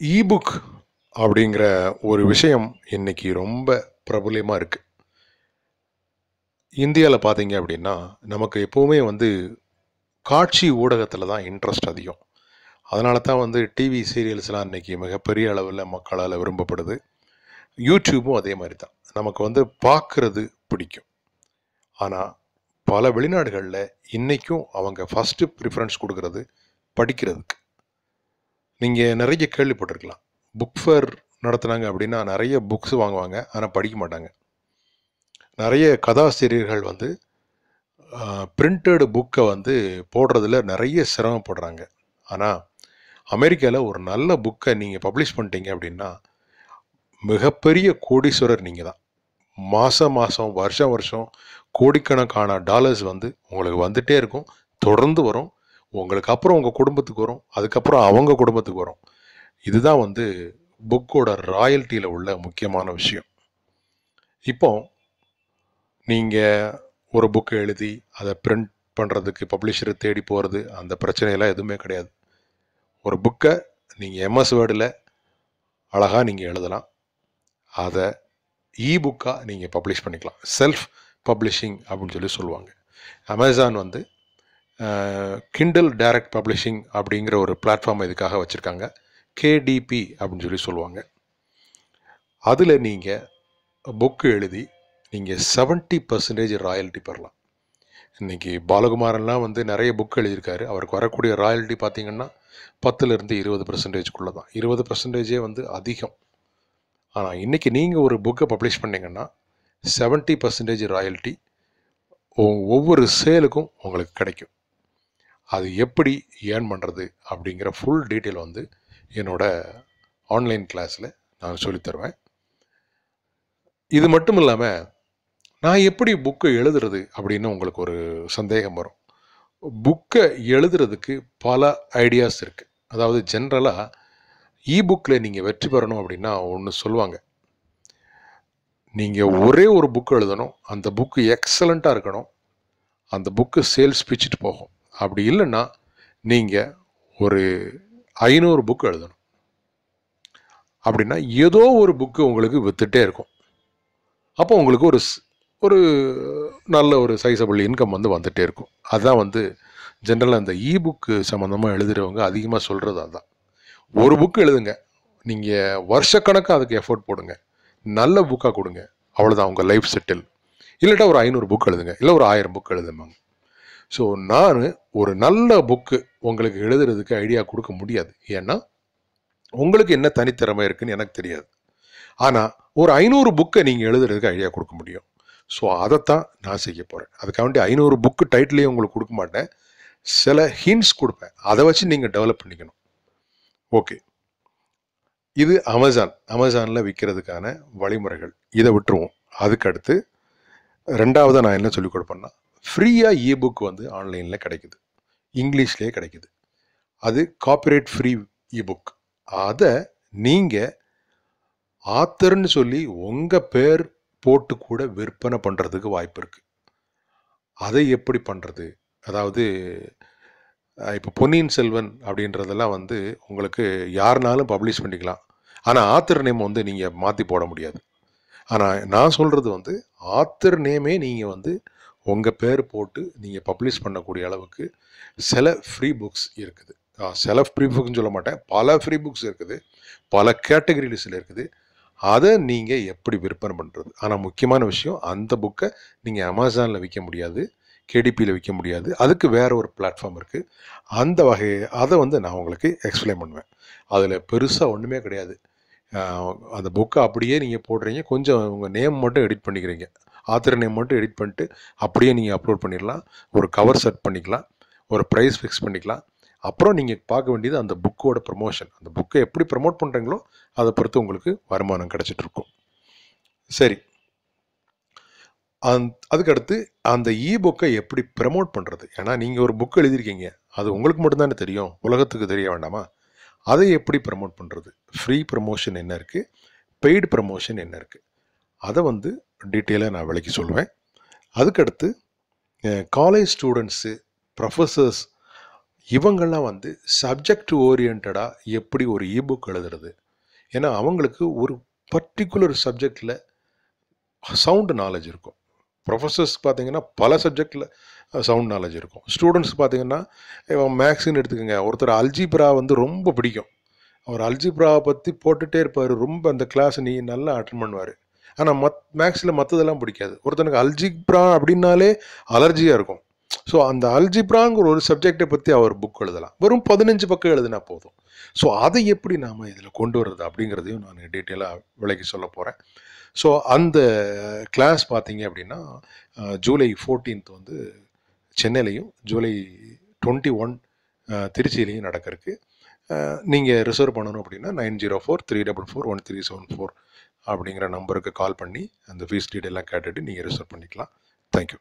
Ebook அப்படிங்கிற ஒரு விஷயம் இன்னைக்கு ரொம்ப பிரபலியமாக இருக்குது இந்தியாவில் பார்த்தீங்க அப்படின்னா நமக்கு எப்போவுமே வந்து காட்சி ஊடகத்தில் தான் இன்ட்ரெஸ்ட் அதிகம். அதனால தான் வந்து டிவி சீரியல்ஸ்லாம் இன்றைக்கி மிகப்பெரிய அளவில் மக்களால் விரும்பப்படுது. யூடியூப்பும் அதே மாதிரி தான். நமக்கு வந்து பார்க்குறது பிடிக்கும். ஆனால் பல வெளிநாடுகளில் இன்றைக்கும் அவங்க ஃபஸ்ட்டு ப்ரிஃபரன்ஸ் கொடுக்கறது படிக்கிறதுக்கு. நீங்கள் நிறைய கேள்விப்பட்டிருக்கலாம். புக் ஃபேர் நடத்துனாங்க அப்படின்னா நிறைய புக்ஸ் வாங்குவாங்க. ஆனால் படிக்க மாட்டாங்க. நிறைய கதாசிரியர்கள் வந்து பிரிண்டட் புக்கை வந்து போடுறதுல நிறைய சிரமப்படுறாங்க ஆனால் அமெரிக்காவில் ஒரு நல்ல புக்கை நீங்கள் பப்ளிஷ் பண்ணிட்டீங்க அப்படின்னா மிகப்பெரிய கோடீஸ்வரர் நீங்கள் தான். மாதம் மாதம் வருஷம் வருஷம் கோடிக்கணக்கான டாலர்ஸ் வந்து உங்களுக்கு வந்துகிட்டே இருக்கும். தொடர்ந்து வரும். உங்களுக்கு அப்புறம் உங்கள் குடும்பத்துக்கு வரும். அதுக்கப்புறம் அவங்க குடும்பத்துக்கு வரும். இதுதான் வந்து புக்கோட ராயல்ட்டியில் உள்ள முக்கியமான விஷயம். இப்போ நீங்கள் ஒரு புக்கை எழுதி அதை பிரிண்ட் பண்ணுறதுக்கு பப்ளிஷரை தேடி போகிறது அந்த பிரச்சனையெல்லாம் எதுவுமே கிடையாது. ஒரு புக்கை நீங்கள் எம்எஸ் வேர்டில் அழகாக நீங்கள் எழுதலாம். அதை இ புக்காக நீங்கள் பப்ளிஷ் பண்ணிக்கலாம். செல்ஃப் பப்ளிஷிங் அப்படின்னு சொல்லி சொல்லுவாங்க. அமேசான் வந்து கிண்டல் டைரக்ட் பப்ளிஷிங் அப்படிங்கிற ஒரு பிளாட்ஃபார்ம் இதுக்காக வச்சுருக்காங்க. கேடிபி அப்படின்னு சொல்லி சொல்லுவாங்க. அதில் நீங்கள் புக்கு எழுதி நீங்கள் செவன்ட்டி பர்சன்டேஜ் ராயல்ட்டி பெறலாம். இன்றைக்கி பாலகுமாரன்லாம் வந்து நிறைய புக் எழுதியிருக்காரு. அவருக்கு வரக்கூடிய ராயல்ட்டி பார்த்தீங்கன்னா பத்துலேருந்து இருபது பர்சன்டேஜ்குள்ளே தான். இருபது பர்சன்டேஜே வந்து அதிகம். ஆனால் இன்றைக்கி நீங்கள் ஒரு புக்கை பப்ளிஷ் பண்ணிங்கன்னா செவன்ட்டி பர்சன்டேஜ் ராயல்ட்டி ஒவ்வொரு சேலுக்கும் உங்களுக்கு கிடைக்கும். அது எப்படி ஏர்ன் பண்ணுறது அப்படிங்கிற ஃபுல் டீட்டெயில் வந்து என்னோடய ஆன்லைன் கிளாஸில் நான் சொல்லித்தருவேன் இது மட்டும் இல்லாமல் நான் எப்படி புக்கை எழுதுறது அப்படின்னு உங்களுக்கு ஒரு சந்தேகம் வரும். புக்கை எழுதுறதுக்கு பல ஐடியாஸ் இருக்குது அதாவது ஜென்ரலாக இபுக்கில் நீங்கள் வெற்றி பெறணும் அப்படின்னா ஒன்று சொல்லுவாங்க. நீங்கள் ஒரே ஒரு புக் எழுதணும் அந்த புக்கு எக்ஸலண்ட்டாக இருக்கணும் அந்த புக்கு சேல்ஸ் பிச்சுட்டு போகும். அப்படி இல்லைன்னா நீங்கள் ஒரு ஐநூறு புக் எழுதணும். அப்படின்னா ஏதோ ஒரு புக்கு உங்களுக்கு வித்துட்டே இருக்கும். அப்போ உங்களுக்கு ஒரு ஒரு நல்ல ஒரு சைஸபிள் இன்கம் வந்து வந்துகிட்டே இருக்கும். அதுதான் வந்து ஜென்ரலாக அந்த இ புக்கு சம்மந்தமாக எழுதுகிறவங்க அதிகமாக சொல்கிறது அதுதான் ஒரு புக் எழுதுங்க. நீங்கள் வருஷக்கணக்காக அதுக்கு எஃபோர்ட் போடுங்க. நல்ல புக்காக கொடுங்க. அவ்வளோதான் உங்கள் லைஃப் செட்டில் இல்லாட்டா ஒரு ஐநூறு புக் எழுதுங்க. இல்லை ஒரு ஆயிரம் புக் எழுதுமாங்க ஸோ நான் ஒரு நல்ல புக்கு உங்களுக்கு எழுதுறதுக்கு ஐடியா கொடுக்க முடியாது. ஏன்னா உங்களுக்கு என்ன தனித்திறமை இருக்குன்னு எனக்கு தெரியாது. ஆனால் ஒரு ஐநூறு புக்கை நீங்கள் எழுதுறதுக்கு ஐடியா கொடுக்க முடியும். ஸோ அதைத்தான் நான் செய்ய போகிறேன் அதுக்காண்டி ஐநூறு புக்கு டைட்டிலே உங்களுக்கு கொடுக்க மாட்டேன். சில ஹிண்ட்ஸ் கொடுப்பேன். அதை வச்சு நீங்கள் டெவலப் பண்ணிக்கணும். ஓகே இது அமேசான் அமேசானில் விற்கிறதுக்கான வழிமுறைகள். இதை விட்டுருவோம். அதுக்கடுத்து ரெண்டாவதாக ரெண்டாவது நான் என்ன சொல்லிக் கொடுப்பேன்னா ஃப்ரீயாக இபுக் வந்து ஆன்லைனில் கிடைக்குது. இங்கிலீஷ்லேயே கிடைக்குது. அது காப்பிரைட் ஃப்ரீ இபுக் அதை நீங்கள் ஆத்தர்னு சொல்லி உங்கள் பேர் போட்டு கூட விற்பனை பண்ணுறதுக்கு வாய்ப்பு இருக்குது அதை எப்படி பண்ணுறது அதாவது இப்போ பொன்னியின் செல்வன் அப்படின்றதெல்லாம் வந்து உங்களுக்கு யாருனாலும் பப்ளிஷ் பண்ணிக்கலாம். ஆனால் ஆத்தர் நேம் வந்து நீங்கள் மாற்றி போட முடியாது. ஆனால் நான் சொல்கிறது வந்து ஆத்தர் நேமே நீங்கள் வந்து உங்கள் பேர் போட்டு நீங்கள் பப்ளிஷ் பண்ணக்கூடிய அளவுக்கு சில ஃப்ரீ புக்ஸ் இருக்குது. சில ஃப்ரீ புக்ஸ்னு சொல்ல மாட்டேன். பல ஃப்ரீ புக்ஸ் இருக்குது. பல கேட்டகரிஸில் இருக்குது. அதை நீங்கள் எப்படி விற்பனை பண்ணுறது ஆனால் முக்கியமான விஷயம் அந்த புக்கை நீங்கள் அமேசானில் விற்க முடியாது கேடிபியில் விற்க முடியாது. அதுக்கு வேறு ஒரு பிளாட்ஃபார்ம் இருக்குது அந்த வகையை அதை வந்து நான் உங்களுக்கு எக்ஸ்பிளைன் பண்ணுவேன். அதில் பெருசாக ஒன்றுமே கிடையாது. அந்த புக்கை அப்படியே நீங்கள் போடுறீங்க. கொஞ்சம் உங்கள் நேம் மட்டும் எடிட் பண்ணிக்கிறீங்க. ஆத்தர் நேம் மட்டும் எடிட் பண்ணிட்டு அப்படியே நீங்கள் அப்லோட் பண்ணிடலாம். ஒரு கவர் செட் பண்ணிக்கலாம். ஒரு ப்ரைஸ் ஃபிக்ஸ் பண்ணிக்கலாம். அப்புறம் நீங்கள் பார்க்க வேண்டியது அந்த புக்கோட ப்ரமோஷன் அந்த புக்கை எப்படி ப்ரமோட் பண்ணுறீங்களோ அதை பொறுத்து உங்களுக்கு வருமானம் கிடச்சிட்ருக்கும் சரி. அந் அதுக்கடுத்து அந்த இ புக்கை எப்படி ப்ரமோட் பண்ணுறது ஏன்னா நீங்கள் ஒரு புக் எழுதியிருக்கீங்க. அது உங்களுக்கு மட்டும்தானே தெரியும். உலகத்துக்கு தெரிய வேண்டாமா? அதை எப்படி ப்ரமோட் பண்ணுறது ஃப்ரீ ப்ரமோஷன் என்ன இருக்குது பெய்டு ப்ரமோஷன் என்ன இருக்குது அதை வந்து டீட்டெயிலாக நான் விளக்கி சொல்லுவேன் அதுக்கடுத்து காலேஜ் ஸ்டூடெண்ட்ஸு ப்ரொஃபஸர்ஸ் இவங்கெல்லாம் வந்து சப்ஜெக்ட் ஓரியன்டாக எப்படி ஒரு இபுக் எழுதுறது? ஏன்னா அவங்களுக்கு ஒரு பர்டிகுலர் சப்ஜெக்டில் சவுண்டு நாலேஜ் இருக்கும். ப்ரொஃபஸர்ஸ் பார்த்தீங்கன்னா பல சப்ஜெக்டில் சவுண்ட் நாலேஜ் இருக்கும். ஸ்டூடெண்ட்ஸ் பார்த்தீங்கன்னா மேக்ஸின்னு எடுத்துக்கோங்க. ஒருத்தர் அல்ஜிப்ரா வந்து ரொம்ப பிடிக்கும். அவர் அல்ஜிப்ராவை பற்றி போட்டுகிட்டே இருப்பார். ரொம்ப அந்த கிளாஸ் நீ நல்லா அட்டன் பண்ணுவார். ஆனால் மத் மேக்ஸில் மற்றதெல்லாம் பிடிக்காது. ஒருத்தனுக்கு அல்ஜிப்ரா அப்படின்னாலே அலர்ஜியாக இருக்கும். ஸோ அந்த அல்ஜிப்ராங்கிற ஒரு சப்ஜெக்டை பற்றி அவர் புக் எழுதலாம். வெறும் பதினஞ்சு பக்கம் எழுதினா போதும். ஸோ அதை எப்படி நாம் இதில் கொண்டு வர்றது அப்படிங்கிறதையும் நான் டீட்டெயிலாக விளக்கி சொல்ல போகிறேன் ஸோ அந்த கிளாஸ் பார்த்தீங்க அப்படின்னா ஜூலை ஃபோர்டீன்த் வந்து சென்னையிலையும் ஜூலை டுவெண்ட்டி ஒன் திருச்சியிலையும் நடக்கிறதுக்கு. நீங்கள் ரிசர்வ் பண்ணணும் அப்படின்னா nine zero four three double four one three seven four அப்படிங்கிற நம்பருக்கு கால் பண்ணி அந்த ஃபீஸ் டீட்டெயிலாம் கேட்டுட்டு நீங்கள் ரிசர்வ் பண்ணிக்கலாம். தேங்க்யூ